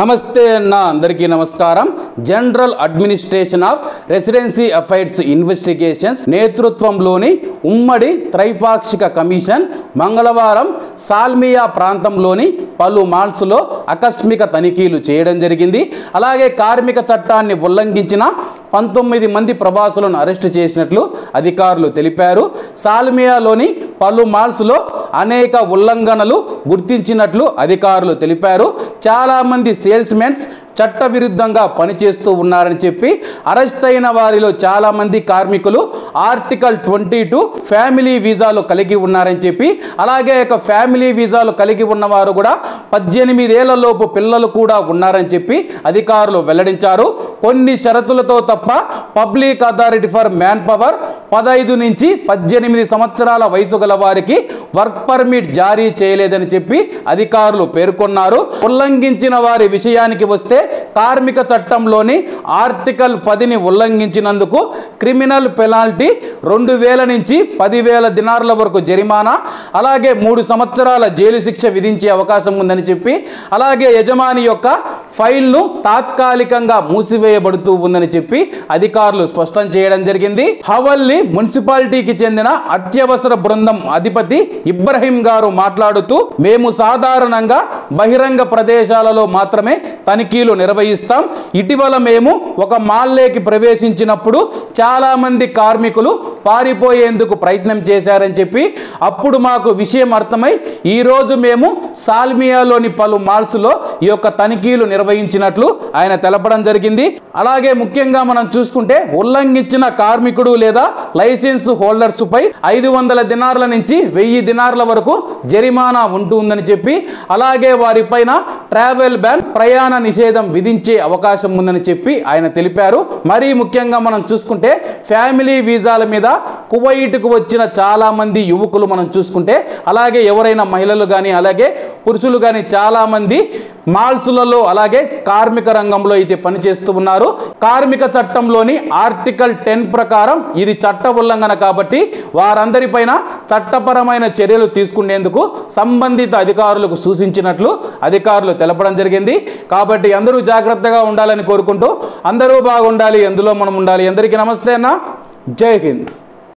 నమస్తే అన్న అందరికీ నమస్కారం. General administration of residency affairs investigations నేతృత్వంలోని ఉమ్మడి త్రైపాక్షిక కమిషన్ మంగళవారం సాల్మియా ప్రాంతంలోని పలు మాల్స్లో ఆకస్మిక తనిఖీలు చేయడం జరిగింది. అలాగే కార్మిక చట్టాన్ని ఉల్లంఘించిన పంతొమ్మిది మంది ప్రవాసులను అరెస్టు చేసినట్లు అధికారులు తెలిపారు. సాల్మియాలోని పలు మాల్స్లో అనేక ఉల్లంఘనలు గుర్తించినట్లు అధికారులు తెలిపారు. చాలా మంది సేల్స్మెన్స్ చట్టవిరుద్ధంగా పనిచేస్తూ ఉన్నారని చెప్పి అరెస్ట్ అయిన వారిలో చాలామంది కార్మికులు ఆర్టికల్ ట్వంటీ టూ ఫ్యామిలీ వీసాలు కలిగి ఉన్నారని చెప్పి అలాగే ఒక ఫ్యామిలీ వీసాలు కలిగి ఉన్నవారు కూడా పద్దెనిమిదేళ్ళలోపు పిల్లలు కూడా ఉన్నారని చెప్పి అధికారులు వెల్లడించారు. కొన్ని షరతులతో తప్ప public authority for manpower పదహైదు నుంచి పద్దెనిమిది సంవత్సరాల వయసు గల వారికి వర్క్ పర్మిట్ జారీ చేయలేదని చెప్పి అధికారులు పేర్కొన్నారు. ఉల్లంఘించిన వారి విషయానికి వస్తే కార్మిక చట్టంలోని ఆర్టికల్ పదిని ఉల్లంఘించినందుకు క్రిమినల్ పెనాల్టీ రెండు వేల నుంచి పదివేల దినార్ల వరకు జరిమానా అలాగే మూడు సంవత్సరాల జైలు శిక్ష విధించే అవకాశం ఉందని చెప్పి అలాగే యజమాని యొక్క ఫైల్ను తాత్కాలికంగా మూసివేయబడుతూ ఉందని చెప్పి అధికారులు స్పష్టం చేయడం జరిగింది. హవల్లి మున్సిపాలిటీకి చెందిన అత్యవసర బృందం అధిపతి ఇబ్రహీం గారు మాట్లాడుతూ మేము సాధారణంగా బహిరంగ ప్రదేశాలలో మాత్రమే తనిఖీలు నిర్వహిస్తాం. ఇటీవల మేము ఒక మాల్లేకి ప్రవేశించినప్పుడు చాలామంది కార్మికులు పారిపోయేందుకు ప్రయత్నం చేశారని చెప్పి అప్పుడు మాకు విషయం అర్థమై ఈ రోజు మేము సాల్మియాలోని పలు మాల్స్లో ఈ యొక్క తనిఖీలు నిర్వహించినట్లు ఆయన తెలపడం జరిగింది. అలాగే ముఖ్యంగా మనం చూసుకుంటే ఉల్లంఘించిన కార్మికుడు లేదా లైసెన్స్ హోల్డర్స్పై ఐదు వందల దినార్ల నుంచి వెయ్యి దినార్ల వరకు జరిమానా ఉంటుందని చెప్పి అలాగే వారిపైన ట్రావెల్ బ్యాన్ ప్రయాణ నిషేధం విధించే అవకాశం ఉందని చెప్పి ఆయన తెలిపారు. మరీ ముఖ్యంగా మనం చూసుకుంటే ఫ్యామిలీ వీసాల మీద కువైట్కు వచ్చిన చాలామంది యువకులు మనం చూసుకుంటే అలాగే ఎవరైనా మహిళలు కానీ అలాగే పురుషులు కానీ చాలామంది మాల్సులలో అలాగే కార్మిక రంగంలో అయితే పనిచేస్తూ ఉన్నారు. కార్మిక చట్టంలోని ఆర్టికల్ టెన్ ప్రకారం ఇది చట్ట ఉల్లంఘన కాబట్టి వారందరిపైన చట్టపరమైన చర్యలు తీసుకునేందుకు సంబంధిత అధికారులకు సూచించినట్లు అధికారులు తెలపడం జరిగింది. కాబట్టి అందరూ జాగ్రత్తగా ఉండాలని కోరుకుంటూ అందరూ బాగుండాలి. ఎందులో మనం ఉండాలి? అందరికీ నమస్తే అన్న. జై హింద్.